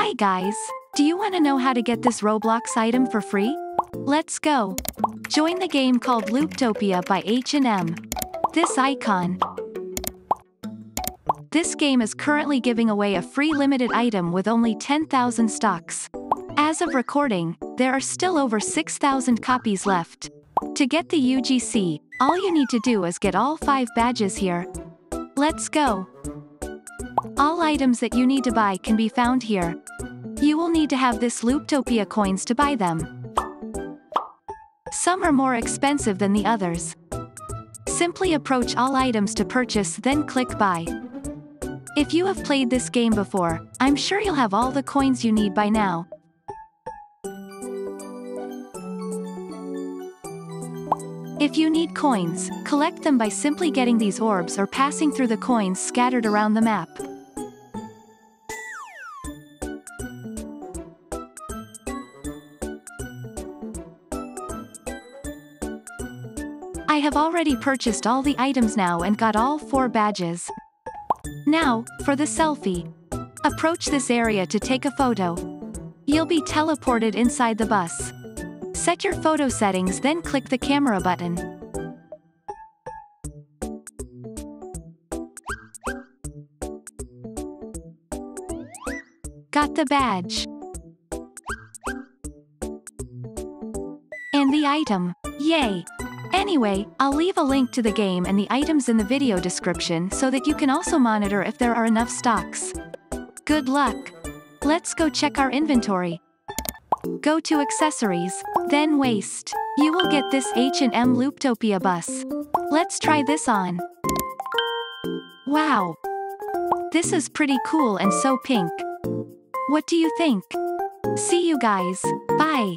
Hi guys. Do you want to know how to get this Roblox item for free? Let's go. Join the game called Loooptopia by H&M. This icon. This game is currently giving away a free limited item with only 10,000 stocks. As of recording, there are still over 6,000 copies left. To get the UGC, all you need to do is get all 5 badges here. Let's go. All items that you need to buy can be found here. You will need to have this Loooptopia coins to buy them. Some are more expensive than the others. Simply approach all items to purchase then click buy. If you have played this game before, I'm sure you'll have all the coins you need by now. If you need coins, collect them by simply getting these orbs or passing through the coins scattered around the map. I have already purchased all the items now and got all four badges. Now, for the selfie. Approach this area to take a photo. You'll be teleported inside the bus. Set your photo settings then click the camera button. Got the badge. And the item. Yay! Anyway, I'll leave a link to the game and the items in the video description so that you can also monitor if there are enough stocks. Good luck! Let's go check our inventory. Go to accessories, then waist. You will get this H&M Loooptopia bus. Let's try this on. Wow! This is pretty cool and so pink. What do you think? See you guys. Bye.